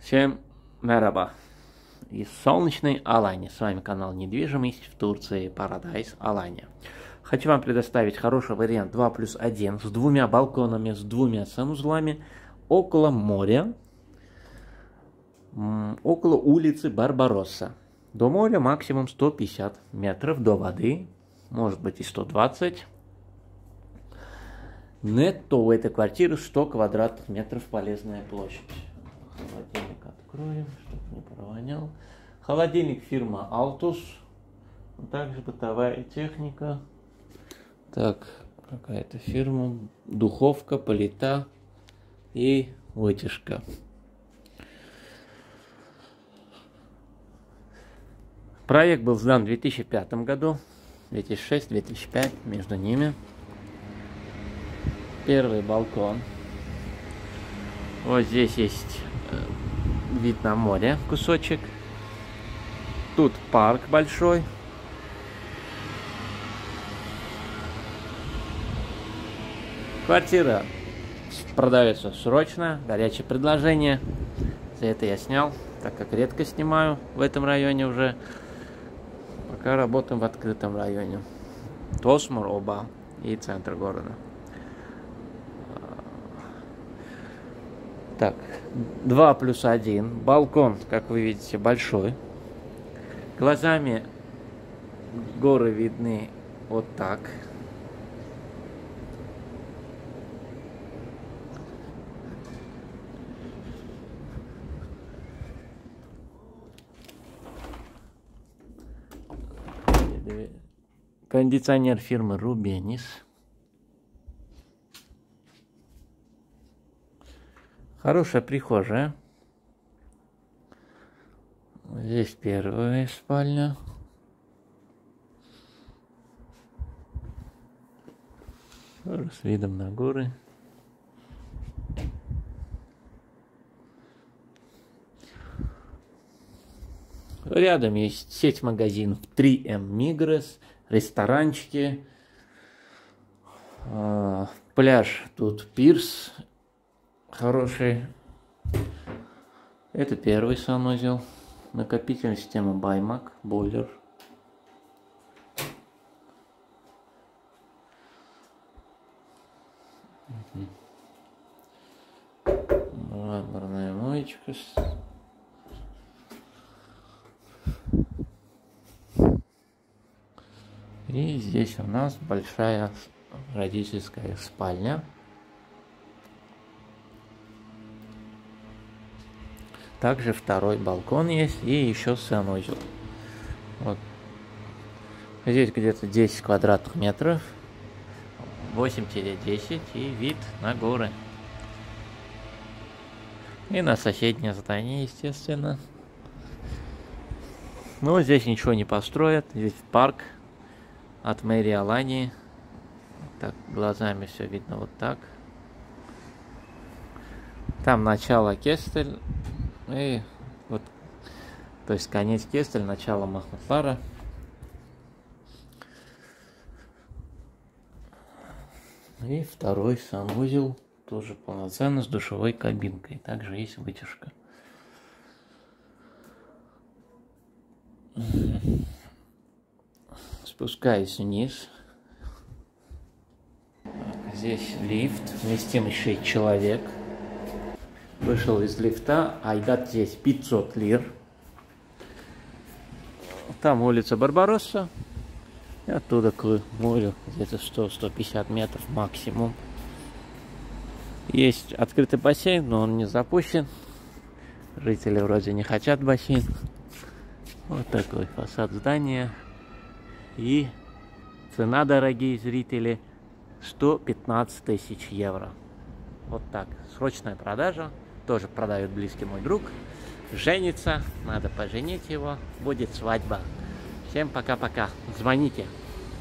Всем мераба. Из солнечной Алании. С вами канал Недвижимость в Турции Paradise Алания. Хочу вам предоставить хороший вариант 2 плюс 1 с двумя балконами, с двумя санузлами около моря, около улицы Барбаросса. До моря максимум 150 метров, до воды, может быть и 120. Нетто у этой квартиры 100 квадратных метров полезная площадь. Откроем, чтобы не провонял. Холодильник фирма Altus. Также бытовая техника. Так, какая-то фирма. Духовка, полита и вытяжка. Проект был сдан в 2005 году. 2006-2005 между ними. Первый балкон. Вот здесь есть э, вид на море, кусочек. Тут парк большой. Квартира продается срочно, горячее предложение. За это я снял, так как редко снимаю в этом районе уже. Пока работаем в открытом районе. Тосмур, Оба и центр города. Так, 2 плюс 1. Балкон, как вы видите, большой. Глазами горы видны вот так. Кондиционер фирмы Рубенис. Хорошая прихожая. Здесь первая спальня. С видом на горы. Рядом есть сеть магазинов 3M Migros, ресторанчики, а, пляж тут Пирс хороший. Это первый санузел. Накопительная система Баймак, бойлер. Мраморная моечка. И здесь у нас большая родительская спальня. Также второй балкон есть и еще санузел. Вот. Здесь где-то 10 квадратных метров. 8-10 и вид на горы. И на соседнее здание, естественно. Ну, здесь ничего не построят. Здесь парк от мэрии Алании. Так, глазами все видно вот так. Там начало Кестель. И вот, то есть конец Кестель, начало Махматлара. И второй санузел, тоже полноценно с душевой кабинкой. Также есть вытяжка. Спускаюсь вниз. Здесь лифт, вместимость 6 человек. Вышел из лифта, айдат здесь 500 лир. Там улица Барбаросса. И оттуда к морю где-то 100-150 метров максимум. Есть открытый бассейн, но он не запущен. Жители вроде не хотят бассейн. Вот такой фасад здания. И цена, дорогие зрители, 115 тысяч евро. Вот так. Срочная продажа тоже продает близкий мой друг. Женится, надо поженить его, будет свадьба. Всем пока-пока. Звоните.